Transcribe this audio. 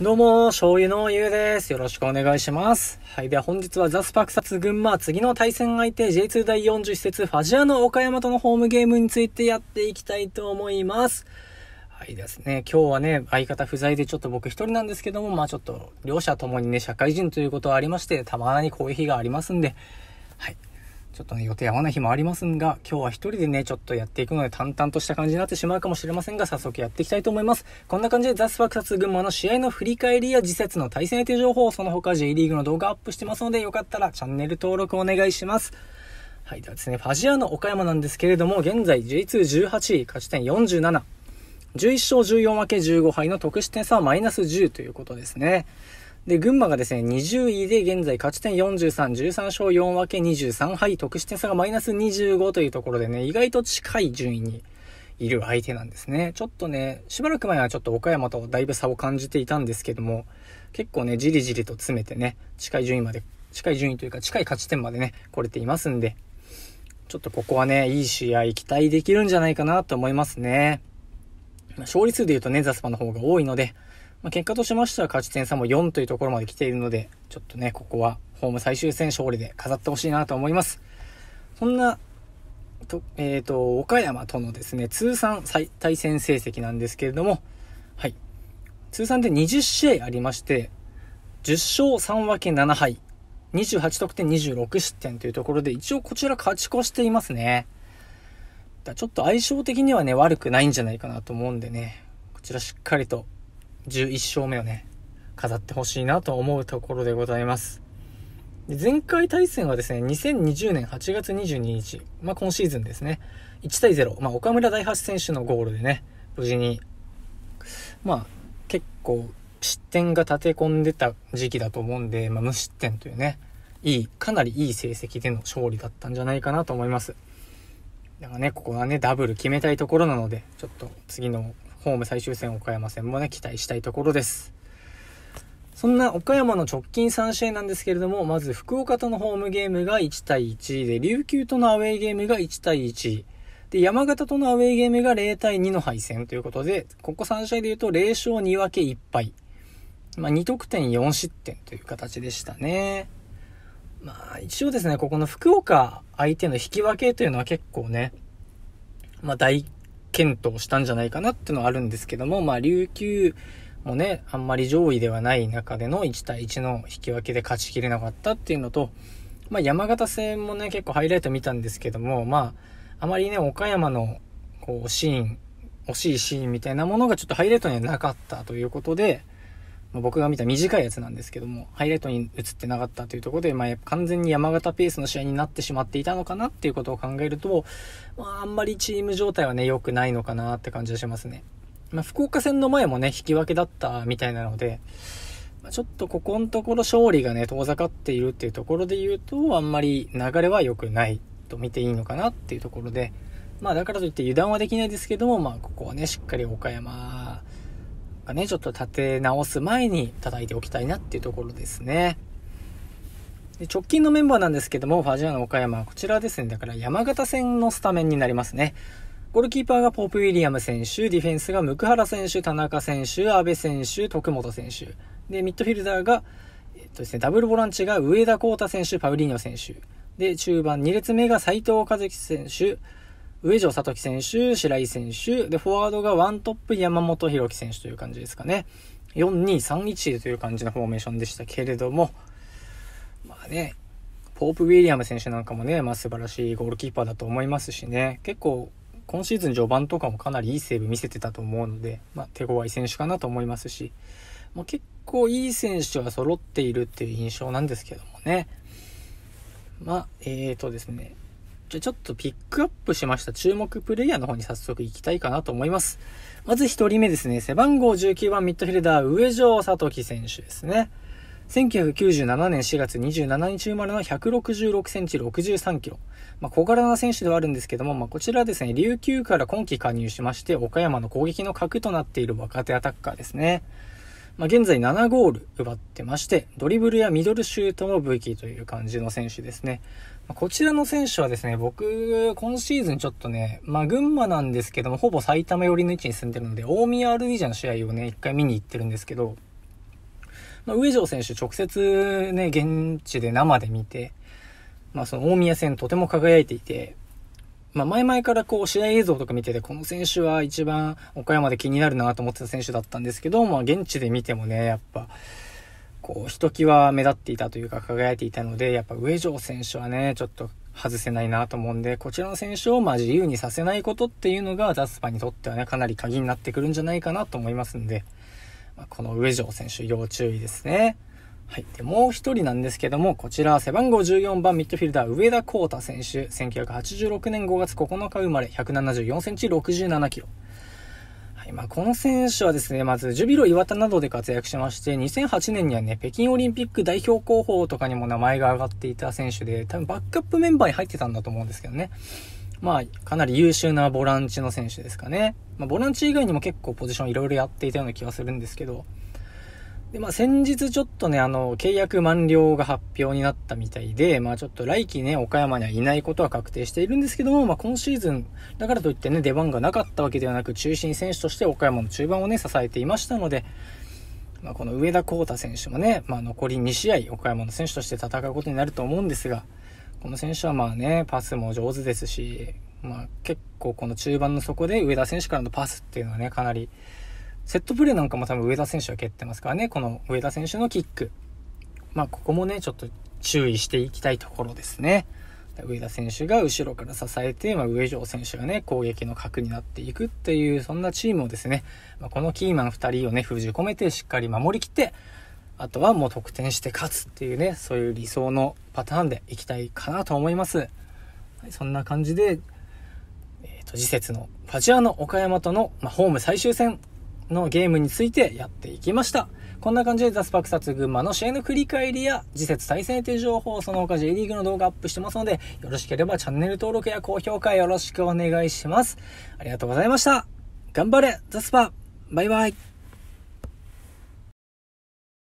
どうも、醤油のゆうです。よろしくお願いします。はい。では本日はザスパクサツ群馬、次の対戦相手 J2 第40施設ファジアの岡山とのホームゲームについてやっていきたいと思います。はいですね。今日はね、相方不在でちょっと僕一人なんですけども、まあちょっと、両者ともにね、社会人ということはありまして、たまにこういう日がありますんで、はい。ちょっとね、予定合わない日もありますが、今日は一人でね、ちょっとやっていくので淡々とした感じになってしまうかもしれませんが、早速やっていきたいと思います。こんな感じでザスパクサツ群馬の試合の振り返りや次節の対戦相手情報、その他 J リーグの動画アップしてますので、よかったらチャンネル登録お願いします。はい。ではですね、ファジアの岡山なんですけれども、現在 J218 位、勝ち点47。11勝14分け15敗の得失点差はマイナス10ということですね。で、群馬がですね、20位で現在勝ち点43、13勝4分け23敗、得失点差がマイナス25というところでね、意外と近い順位にいる相手なんですね。ちょっとね、しばらく前はちょっと岡山とだいぶ差を感じていたんですけども、結構ね、じりじりと詰めてね、近い順位まで、近い順位というか近い勝ち点までね、来れていますんで、ちょっとここはね、いい試合期待できるんじゃないかなと思いますね。勝利数で言うとね、ザスパの方が多いので、まあ、結果としましては勝ち点差も4というところまで来ているので、ちょっとね、ここはホーム最終戦勝利で飾ってほしいなと思います。そんな、と、えっ、ー、と、岡山とのですね、通算対戦成績なんですけれども、はい。通算で20試合ありまして、10勝3分け7敗、28得点26失点というところで、一応こちら勝ち越していますね。だちょっと相性的にはね、悪くないんじゃないかなと思うんでね、こちらしっかりと11勝目をね、飾ってほしいなと思うところでございます。で前回対戦はですね、2020年8月22日、まあ今シーズンですね、1対0、まあ岡村大橋選手のゴールでね、無事に、まあ結構失点が立て込んでた時期だと思うんで、まあ無失点というね、いい、かなりいい成績での勝利だったんじゃないかなと思います。だからね、ここはね、ダブル決めたいところなので、ちょっと次のホーム最終戦岡山戦もね、期待したいところです。そんな岡山の直近3試合なんですけれども、まず福岡とのホームゲームが1対1で、琉球とのアウェーゲームが1対1。で、山形とのアウェーゲームが0対2の敗戦ということで、ここ3試合で言うと0勝2分け1敗。まあ、2得点4失点という形でしたね。まあ、一応ですね、ここの福岡相手の引き分けというのは結構ね、まあ、大検討したんじゃないかなっていうのはあるんですけども、まあ、琉球もね、あんまり上位ではない中での1対1の引き分けで勝ちきれなかったっていうのと、まあ、山形戦もね、結構ハイライト見たんですけども、まあ、あまりね、岡山の、こう、シーン、惜しいシーンみたいなものがちょっとハイライトにはなかったということで、ま、僕が見た短いやつなんですけども、ハイライトに映ってなかったというところで、まあ、完全に山形ペースの試合になってしまっていたのかなっていうことを考えると、まあ、あんまりチーム状態はね、良くないのかなって感じがしますね。まあ、福岡戦の前もね、引き分けだったみたいなので、まあ、ちょっとここのところ勝利がね、遠ざかっているっていうところで言うと、あんまり流れは良くないと見ていいのかなっていうところで、まあだからといって油断はできないですけども、まあここはね、しっかり岡山がね、ちょっと立て直す前に叩いておきたいなっていうところですね。で直近のメンバーなんですけども、ファジアの岡山はこちらですね。だから山形戦のスタメンになりますね。ゴールキーパーがポープ・ウィリアム選手、ディフェンスが向原選手、田中選手、阿部選手、徳本選手。で、ミッドフィルダーが、えっとですね、ダブルボランチが上田幸太選手、パウリーニョ選手。で、中盤2列目が斉藤和樹選手、上条聡樹選手、白井選手、で、フォワードがワントップ山本博樹選手という感じですかね。4-2-3-1という感じのフォーメーションでしたけれども、まあね、ポープ・ウィリアム選手なんかもね、まあ素晴らしいゴールキーパーだと思いますしね、結構、今シーズン序盤とかもかなりいいセーブ見せてたと思うので、まあ手強い選手かなと思いますし、まあ、結構いい選手は揃っているっていう印象なんですけどもね。まあ、えーとですね、じゃちょっとピックアップしました注目プレイヤーの方に早速行きたいかなと思います。まず1人目ですね、背番号19番ミッドフィルダー、上条聡樹選手ですね。1997年4月27日生まれの166センチ63キロ。まあ、小柄な選手ではあるんですけども、まあ、こちらですね、琉球から今季加入しまして、岡山の攻撃の核となっている若手アタッカーですね。まあ、現在7ゴール奪ってまして、ドリブルやミドルシュートも武器という感じの選手ですね。まあ、こちらの選手はですね、僕、今シーズンちょっとね、まあ、群馬なんですけども、ほぼ埼玉寄りの位置に住んでるので、大宮 RD じゃの試合をね、一回見に行ってるんですけど、まあ、上条選手直接ね、現地で生で見て、まあその大宮戦とても輝いていて、まあ前々からこう試合映像とか見てて、この選手は一番岡山で気になるなと思ってた選手だったんですけど、まあ現地で見てもね、やっぱ、こう、ひときわ目立っていたというか輝いていたので、やっぱ上条選手はね、ちょっと外せないなと思うんで、こちらの選手をまあ自由にさせないことっていうのがザスパにとってはね、かなり鍵になってくるんじゃないかなと思いますんで、まあ、この上条選手要注意ですね。はい。で、もう一人なんですけども、こちら、背番号14番ミッドフィルダー、上田幸太選手、1986年5月9日生まれ、174センチ、67キロ。はい。まあ、この選手はですね、まず、ジュビロ岩田などで活躍しまして、2008年にはね、北京オリンピック代表候補とかにも名前が挙がっていた選手で、多分バックアップメンバーに入ってたんだと思うんですけどね。まあ、かなり優秀なボランチの選手ですかね。まあ、ボランチ以外にも結構ポジションいろいろやっていたような気がするんですけど、で、まあ先日ちょっとね、あの、契約満了が発表になったみたいで、まあちょっと来季ね、岡山にはいないことは確定しているんですけども、まあ今シーズン、だからといってね、出番がなかったわけではなく、中心選手として岡山の中盤をね、支えていましたので、まあこの上田幸太選手もね、まあ残り2試合、岡山の選手として戦うことになると思うんですが、この選手はまあね、パスも上手ですし、まあ結構この中盤の底で上田選手からのパスっていうのはね、かなり、セットプレーなんかも多分上田選手は蹴ってますからね、この上田選手のキック。まあ、ここもね、ちょっと注意していきたいところですね。上田選手が後ろから支えて、まあ、上条選手がね、攻撃の核になっていくっていう、そんなチームをですね、まあ、このキーマン2人をね、封じ込めてしっかり守りきって、あとはもう得点して勝つっていうね、そういう理想のパターンでいきたいかなと思います。はい、そんな感じで、えっ、ー、と、次節のファジアの岡山との、まあ、ホーム最終戦のゲームについてやっていきました。こんな感じでザスパクサツ群馬の試合の振り返りや次節対戦という情報、その他 J リーグの動画アップしてますので、よろしければチャンネル登録や高評価よろしくお願いします。ありがとうございました。頑張れザスパバイバイ